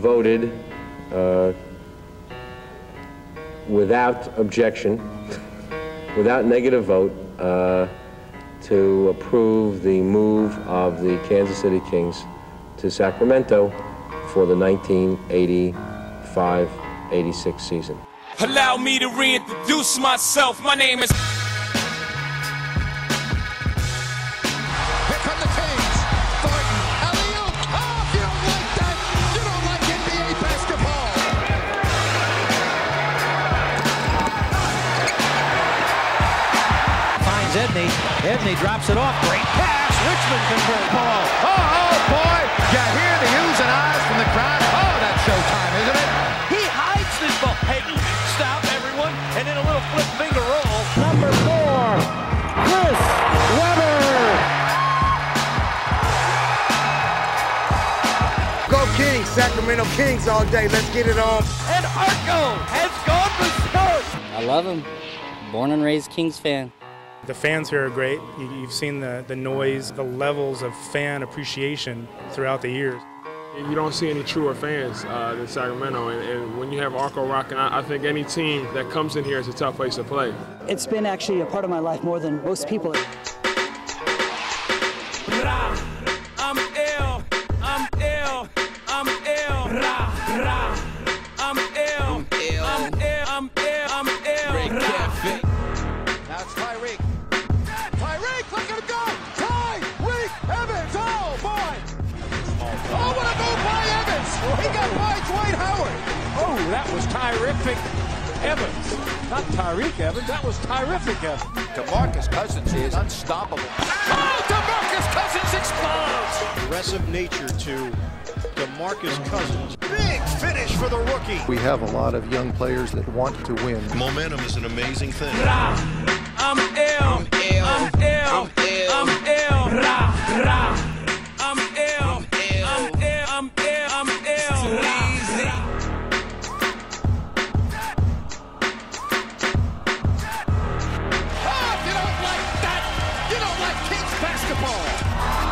voted uh, without objection, without negative vote, uh, to approve the move of the Kansas City Kings to Sacramento for the 1985-86 season. Allow me to reintroduce myself. My name is. Finds Edney. Edney drops it off. Great pass. Richmond convert ball. Oh, oh, boy. You hear the oohs and ahs from the crowd. Oh, that's showtime, isn't it? He hides this ball. Hey, stop everyone, and then a little flip finger roll. Number four, Chris Webber. Go Kings, Sacramento Kings all day. Let's get it on. And Arco has gone for berserk. I love him. Born and raised Kings fan. The fans here are great. You, you've seen the, the noise, the levels of fan appreciation throughout the years. You don't see any truer fans uh, than Sacramento, and, and when you have Arco rocking, I, I think any team that comes in here is a tough place to play. It's been actually a part of my life more than most people. I'm ill. I'm ill. I'm ill. Ra. I'm that was terrific. Evans. Not Tyreke Evans, that was terrific Evans. DeMarcus Cousins is unstoppable. Oh, DeMarcus Cousins explodes. aggressive nature to DeMarcus Cousins. Big finish for the rookie. We have a lot of young players that want to win. Momentum is an amazing thing. I'm ill. I'm ill. I'm ill. Black Kings basketball.